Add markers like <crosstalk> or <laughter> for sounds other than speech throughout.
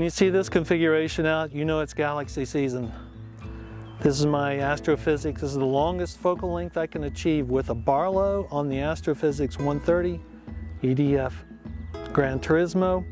When you see this configuration out, you know it's galaxy season. This is my astrophysics. This is the longest focal length I can achieve with a Barlow on the Astrophysics 130 EDF Gran Turismo.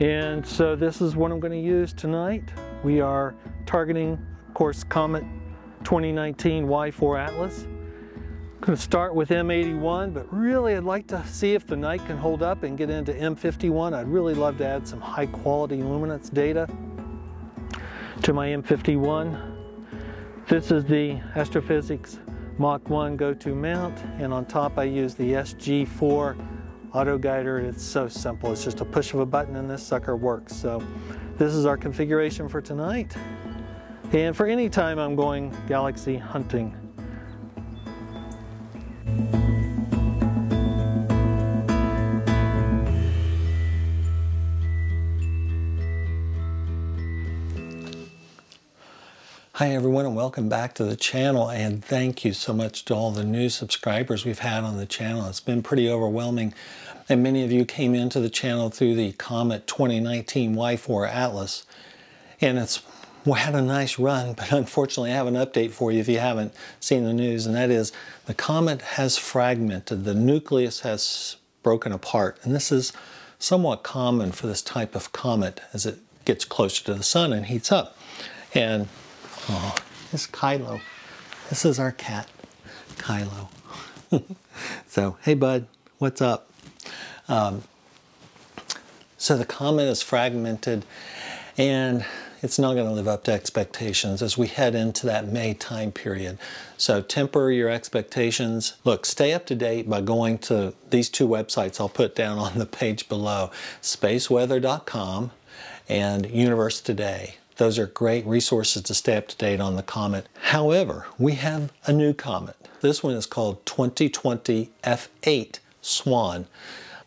And so this is what I'm going to use tonight. We are targeting, of course, Comet 2019 Y4 Atlas. Going to start with M81, but really I'd like to see if the night can hold up and get into M51. I'd really love to add some high quality luminance data to my M51. This is the Astrophysics Mach 1 go-to mount, and on top I use the SG4 auto guider. It's so simple. It's just a push of a button and this sucker works. So this is our configuration for tonight. And for any time I'm going galaxy hunting. Hi everyone and welcome back to the channel and thank you so much to all the new subscribers we've had on the channel. It's been pretty overwhelming and many of you came into the channel through the Comet 2019 Y4 Atlas and it's had a nice run but unfortunately I have an update for you if you haven't seen the news and that is the comet has fragmented. The nucleus has broken apart and this is somewhat common for this type of comet as it gets closer to the sun and heats up. And Oh, this is Kylo. This is our cat, Kylo. <laughs> so, hey bud, what's up? Um, so the comet is fragmented and it's not going to live up to expectations as we head into that May time period. So temper your expectations. Look, stay up to date by going to these two websites I'll put down on the page below, spaceweather.com and Universe Today. Those are great resources to stay up to date on the comet. However, we have a new comet. This one is called 2020 F8 Swan.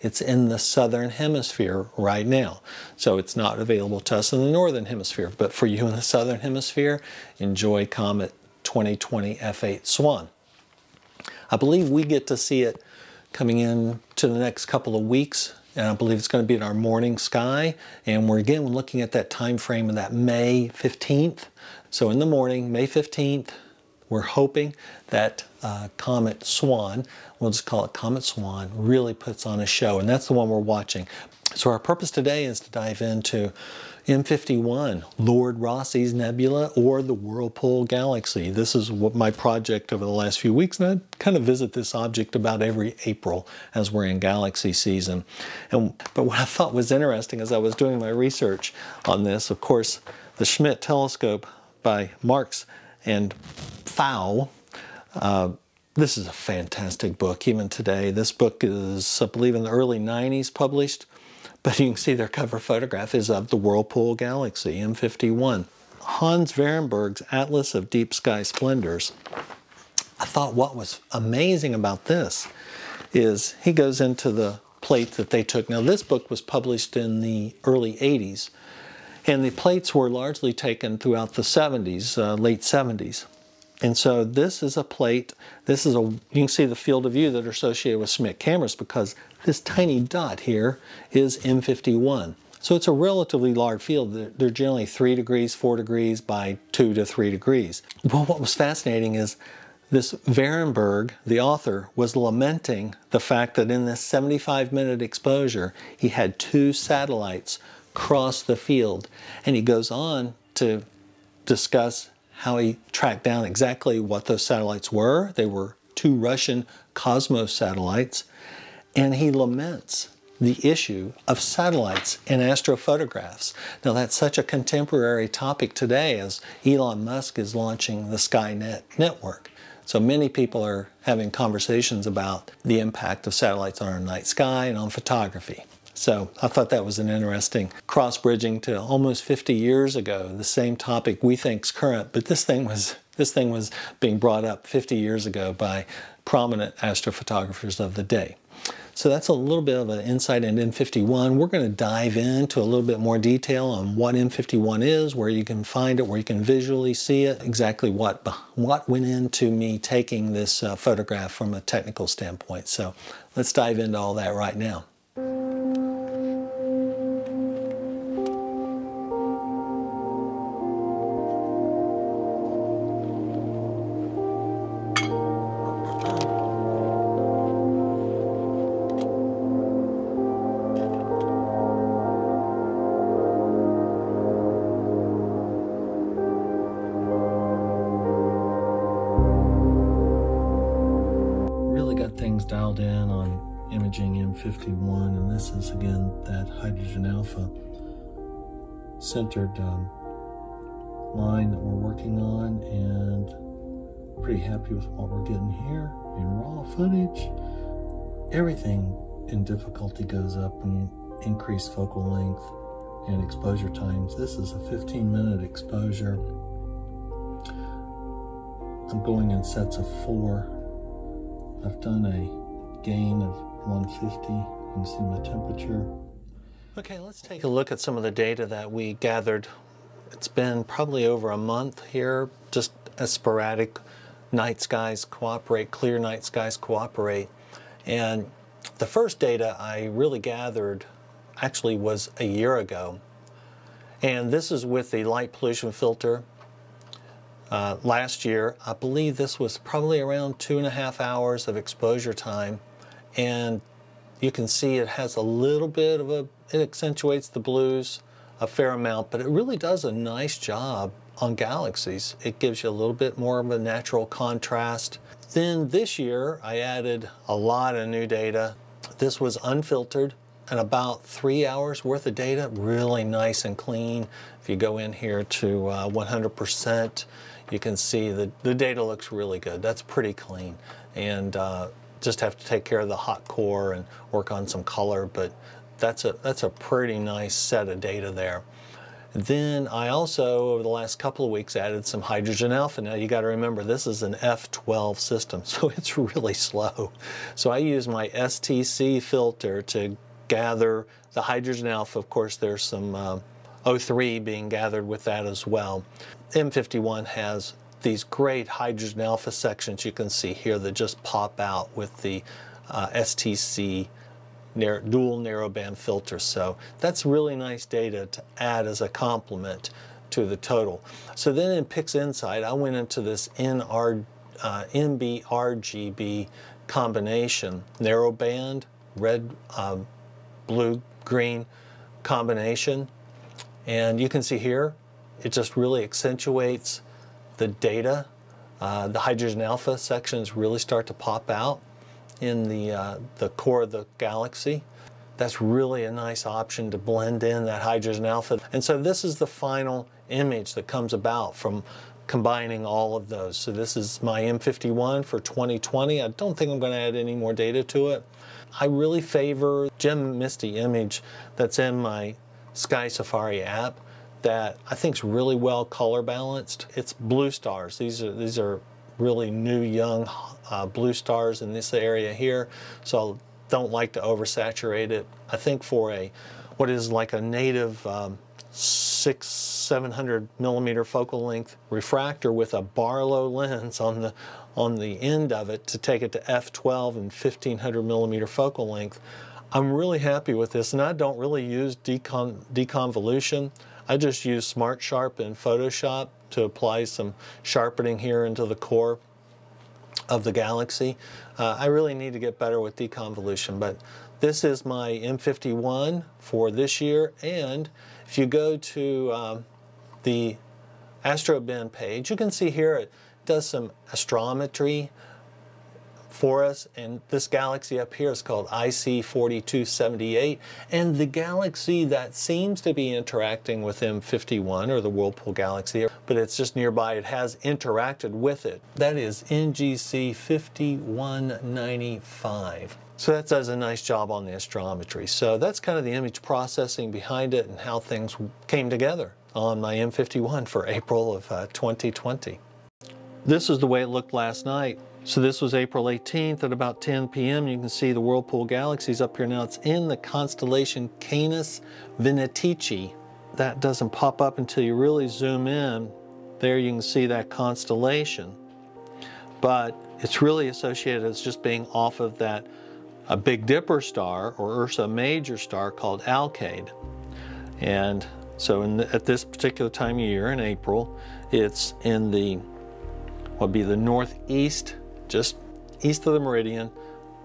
It's in the southern hemisphere right now. So it's not available to us in the northern hemisphere. But for you in the southern hemisphere, enjoy Comet 2020 F8 Swan. I believe we get to see it coming in to the next couple of weeks and I believe it's going to be in our morning sky. And we're again looking at that time frame of that May 15th. So in the morning, May 15th, we're hoping that uh, Comet Swan, we'll just call it Comet Swan, really puts on a show. And that's the one we're watching. So our purpose today is to dive into M51, Lord Rosse's Nebula, or the Whirlpool Galaxy. This is what my project over the last few weeks, and I kind of visit this object about every April as we're in galaxy season. And, but what I thought was interesting as I was doing my research on this, of course, the Schmidt telescope by Marks and Pfau, uh, this is a fantastic book, even today. This book is, I believe, in the early 90s published. But you can see their cover photograph is of the Whirlpool Galaxy M51. Hans Vehrenberg's Atlas of Deep Sky Splendors. I thought what was amazing about this is he goes into the plate that they took. Now this book was published in the early 80s and the plates were largely taken throughout the 70s, uh, late 70s. And so this is a plate, this is a, you can see the field of view that are associated with Schmidt cameras because this tiny dot here is M51. So it's a relatively large field. They're generally 3 degrees, 4 degrees by 2 to 3 degrees. Well, what was fascinating is this Vehrenberg, the author, was lamenting the fact that in this 75 minute exposure, he had two satellites cross the field. And he goes on to discuss how he tracked down exactly what those satellites were. They were two Russian Cosmos satellites. And he laments the issue of satellites and astrophotographs. Now that's such a contemporary topic today as Elon Musk is launching the Skynet network. So many people are having conversations about the impact of satellites on our night sky and on photography. So I thought that was an interesting cross bridging to almost 50 years ago. The same topic we think is current, but this thing was this thing was being brought up 50 years ago by prominent astrophotographers of the day. So that's a little bit of an insight into M51. We're going to dive into a little bit more detail on what M51 is, where you can find it, where you can visually see it, exactly what, what went into me taking this uh, photograph from a technical standpoint. So let's dive into all that right now. Imaging M51 and this is again that hydrogen alpha centered um, line that we're working on and pretty happy with what we're getting here in raw footage. Everything in difficulty goes up when you increase focal length and exposure times. This is a 15 minute exposure. I'm going in sets of four I've done a gain of 150. and see my temperature. Okay, let's take a look at some of the data that we gathered. It's been probably over a month here, just as sporadic night skies cooperate, clear night skies cooperate. And the first data I really gathered actually was a year ago. And this is with the light pollution filter uh, last year. I believe this was probably around two and a half hours of exposure time. And you can see it has a little bit of a, it accentuates the blues a fair amount, but it really does a nice job on galaxies. It gives you a little bit more of a natural contrast. Then this year, I added a lot of new data. This was unfiltered and about three hours worth of data, really nice and clean. If you go in here to 100%, uh, you can see that the data looks really good. That's pretty clean. And uh, just have to take care of the hot core and work on some color, but that's a, that's a pretty nice set of data there. Then I also, over the last couple of weeks, added some hydrogen alpha. Now you got to remember, this is an F12 system, <laughs> so it's really slow. So I use my STC filter to gather the hydrogen alpha. Of course, there's some uh, O3 being gathered with that as well. M51 has these great hydrogen alpha sections you can see here that just pop out with the uh, STC narrow, dual narrowband filter. So that's really nice data to add as a complement to the total. So then in PixInsight, I went into this NR, uh, NB-RGB combination, narrowband, red, uh, blue, green combination. And you can see here, it just really accentuates the data. Uh, the hydrogen alpha sections really start to pop out in the, uh, the core of the galaxy. That's really a nice option to blend in that hydrogen alpha. And so this is the final image that comes about from combining all of those. So this is my M51 for 2020. I don't think I'm going to add any more data to it. I really favor Jim Misti image that's in my Sky Safari app that I think is really well color balanced. It's blue stars. These are these are really new young uh, blue stars in this area here. So I don't like to oversaturate it. I think for a what is like a native um, six, 700 millimeter focal length refractor with a Barlow lens on the on the end of it to take it to f12 and 1500 millimeter focal length. I'm really happy with this and I don't really use decon deconvolution. I just use Smart Sharp in Photoshop to apply some sharpening here into the core of the Galaxy. Uh, I really need to get better with deconvolution, but this is my M51 for this year, and if you go to um, the AstroBin page, you can see here it does some astrometry for us. And this galaxy up here is called IC 4278. And the galaxy that seems to be interacting with M51 or the Whirlpool galaxy, but it's just nearby, it has interacted with it. That is NGC 5195. So that does a nice job on the astrometry. So that's kind of the image processing behind it and how things came together on my M51 for April of uh, 2020. This is the way it looked last night. So this was April 18th at about 10 p.m. You can see the Whirlpool galaxies up here now. It's in the constellation Canes Venatici. That doesn't pop up until you really zoom in. There you can see that constellation. But it's really associated as just being off of that a Big Dipper star or Ursa Major star called Alkaid. And so the, at this particular time of year in April, it's in the, what would be the northeast, just east of the meridian,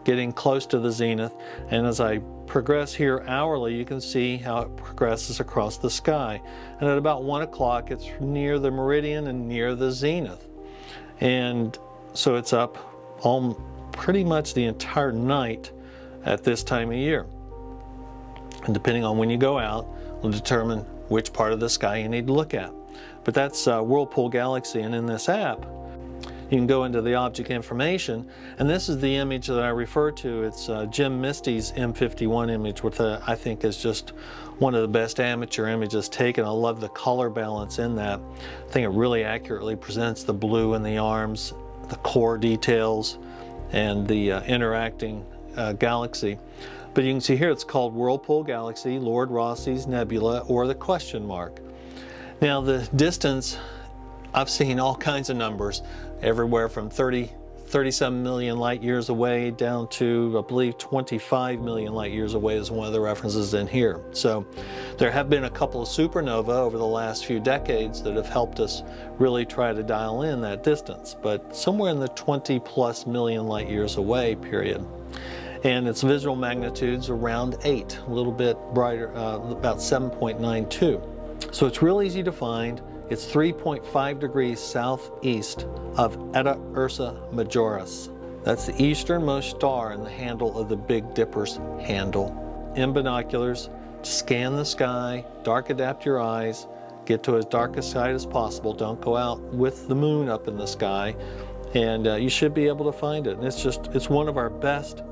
getting close to the zenith. And as I progress here hourly, you can see how it progresses across the sky. And at about one o'clock, it's near the meridian and near the zenith. And so it's up all, pretty much the entire night at this time of year. And depending on when you go out, will determine which part of the sky you need to look at. But that's uh, Whirlpool Galaxy, and in this app, you can go into the object information, and this is the image that I refer to. It's uh, Jim Misti's M51 image, which uh, I think is just one of the best amateur images taken. I love the color balance in that. I think it really accurately presents the blue in the arms, the core details, and the uh, interacting uh, galaxy. But you can see here it's called Whirlpool Galaxy, Lord Rosse's Nebula, or the question mark. Now the distance, I've seen all kinds of numbers, everywhere from 30, 37 million light years away down to, I believe, 25 million light years away is one of the references in here. So there have been a couple of supernova over the last few decades that have helped us really try to dial in that distance, but somewhere in the 20 plus million light years away period and its visual magnitude's around 8, a little bit brighter, uh, about 7.92. So it's real easy to find. It's 3.5 degrees southeast of Eta Ursa Majoris. That's the easternmost star in the handle of the Big Dipper's handle. In binoculars, scan the sky, dark adapt your eyes, get to as dark a sky as possible. Don't go out with the moon up in the sky, and uh, you should be able to find it. And it's just, it's one of our best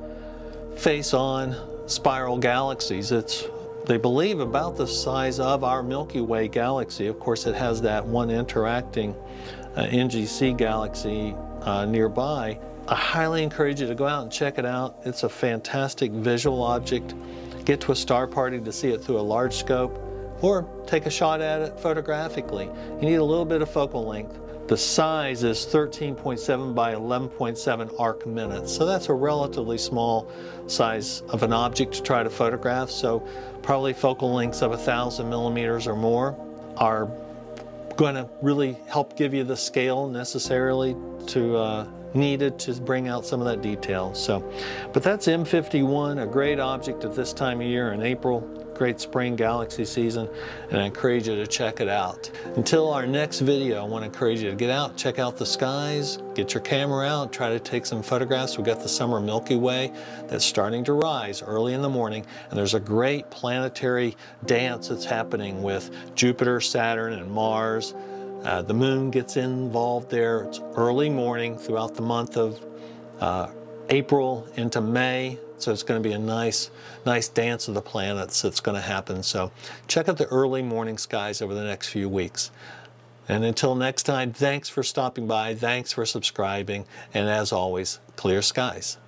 face-on spiral galaxies. It's, they believe, about the size of our Milky Way galaxy. Of course, it has that one interacting uh, NGC galaxy uh, nearby. I highly encourage you to go out and check it out. It's a fantastic visual object. Get to a star party to see it through a large scope or take a shot at it photographically. You need a little bit of focal length. The size is 13.7 by 11.7 arc minutes. So that's a relatively small size of an object to try to photograph. So probably focal lengths of a thousand millimeters or more are going to really help give you the scale necessarily to uh, needed to bring out some of that detail. So, but that's M51, a great object at this time of year in April great spring galaxy season and I encourage you to check it out. Until our next video, I want to encourage you to get out, check out the skies, get your camera out, try to take some photographs. We've got the summer Milky Way that's starting to rise early in the morning and there's a great planetary dance that's happening with Jupiter, Saturn, and Mars. Uh, the moon gets involved there. It's early morning throughout the month of uh, April into May. So it's going to be a nice, nice dance of the planets that's going to happen. So check out the early morning skies over the next few weeks. And until next time, thanks for stopping by. Thanks for subscribing. And as always, clear skies.